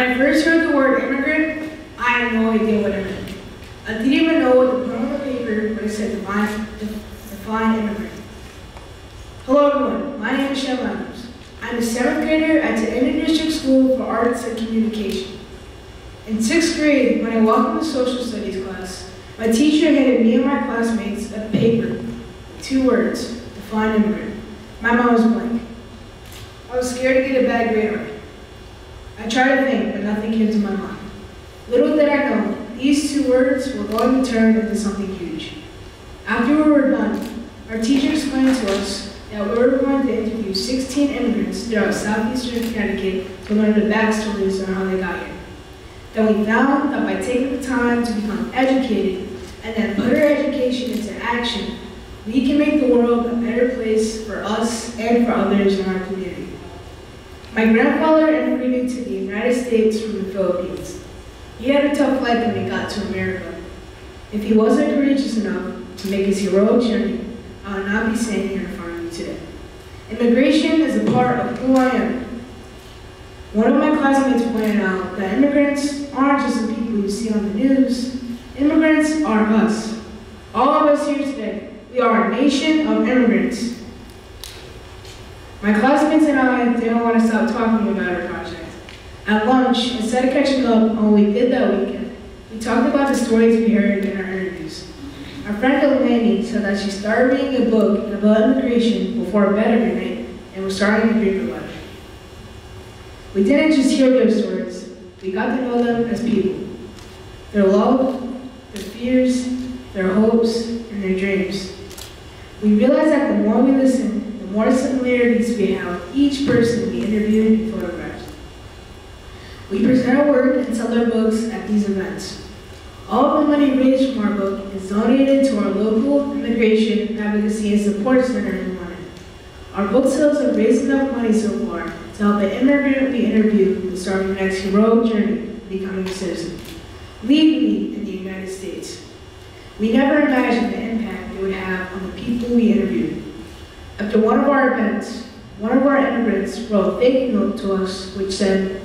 I first heard the word immigrant, I had no idea what it meant. I didn't even know what the paper when it said define, define immigrant. Hello everyone, my name is Shem Adams. I'm a seventh grader at the Interdistrict School for Arts and Communication. In sixth grade, when I walked into social studies class, my teacher handed me and my classmates a paper, two words, define immigrant. My mind was blank. I was scared to get a bad grade on it. I tried to think, but nothing came to my mind. Little did I know, these two words were going to turn into something huge. After we were done, our teacher explained to us that we were going to interview 16 immigrants throughout southeastern Connecticut to learn the backstories on how they got here. Then we found that by taking the time to become educated and then put our education into action, we can make the world a better place for us and for others in our community. My grandfather immigrated to the United States from the Philippines. He had a tough life when he got to America. If he wasn't courageous enough to make his heroic journey, I would not be standing here in front of you today. Immigration is a part of who I am. One of my classmates pointed out that immigrants aren't just the people you see on the news. Immigrants are us. All of us here today, we are a nation of immigrants. My classmates and I didn't want to stop talking about our project. At lunch, instead of catching up on what we did that weekend, we talked about the stories we heard in our interviews. Our friend Delaney said that she started reading a book about immigration before bed every night and was starting to dream about it. We didn't just hear their stories, we got to know them as people. Their love, their fears, their hopes, and their dreams. We realized that the more we listen, the more similarities we have each person we interviewed and photographed. Our work and sell our books at these events. All the money raised from our book is donated to our local immigration advocacy and support center in London. Our book sales have raised enough money so far to help an immigrant we interview start their next heroic journey becoming a citizen, legally in the United States. We never imagined the impact it would have on the people we interviewed. After one of our events, one of our immigrants wrote a fake note to us which said,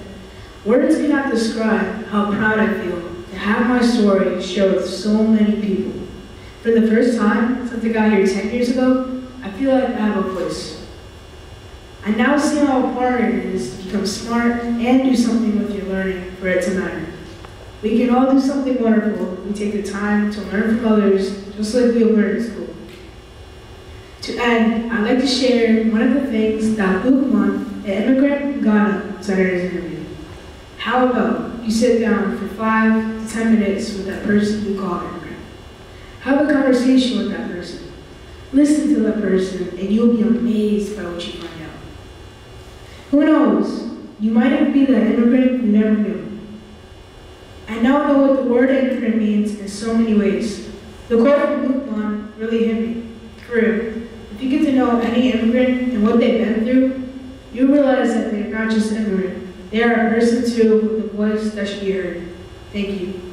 Words cannot describe how proud I feel to have my story share with so many people. For the first time since I got here 10 years ago, I feel like I have a voice. I now see how important it is to become smart and do something with your learning for it to matter. We can all do something wonderful if we take the time to learn from others, just like we learned in school. To end, I'd like to share one of the things that Luke Munn, an immigrant from Ghana, in his interview. How about you sit down for five to ten minutes with that person you call immigrant? Have a conversation with that person. Listen to that person, and you'll be amazed by what you find out. Who knows? You might even be that immigrant you never knew. I now know what the word immigrant means in so many ways. The quote from Luke 1 really hit me. Real. If you get to know any immigrant and what they've been through, you realize that they're not just immigrant. They are a person too a voice that be heard. Thank you.